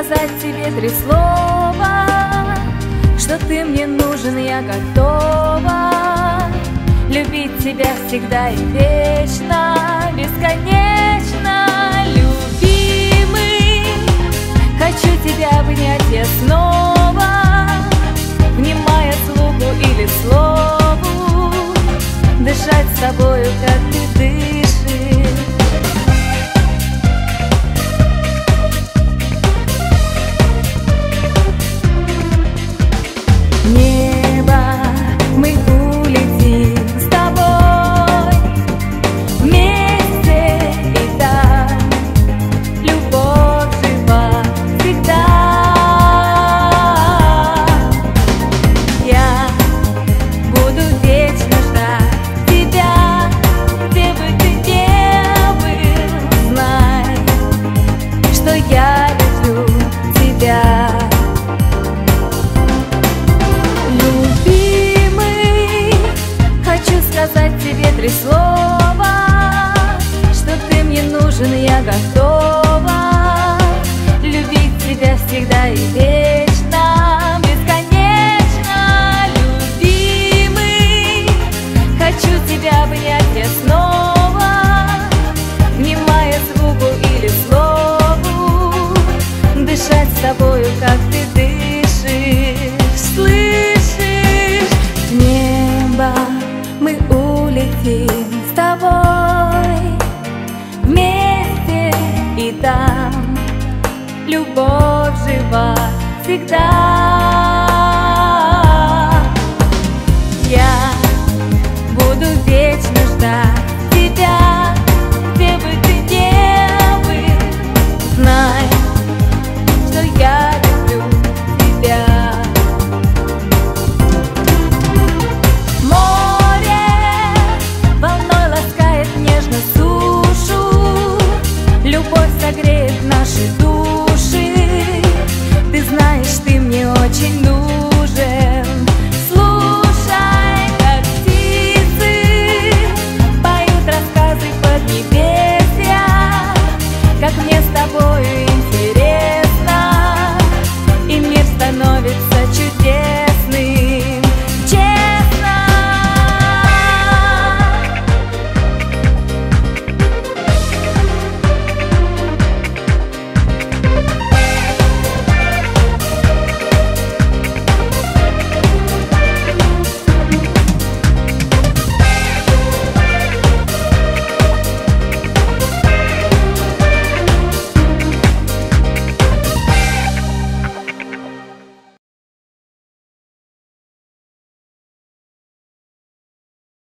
сказать тебе три слова Что ты мне нужен, я готова. Любить тебя всегда и вечно, бесконечно. Любимый, хочу тебя обнять я снова Внимая звуку или слову Дышать с тобою, как три слова. Что ты мне нужен, я готова. Любить тебя всегда и вечно как ты дышишь Слышишь? Небо мы улетим с тобой Вместе и там Любовь жива всегда alegre.